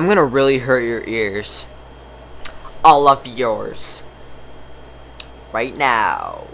I'm gonna really hurt your ears. All of yours. Right now.